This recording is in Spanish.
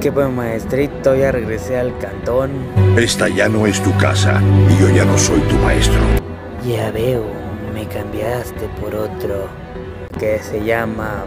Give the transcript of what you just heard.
Qué buen maestrito, ya regresé al cantón. Esta ya no es tu casa y yo ya no soy tu maestro. Ya veo, me cambiaste por otro que se llama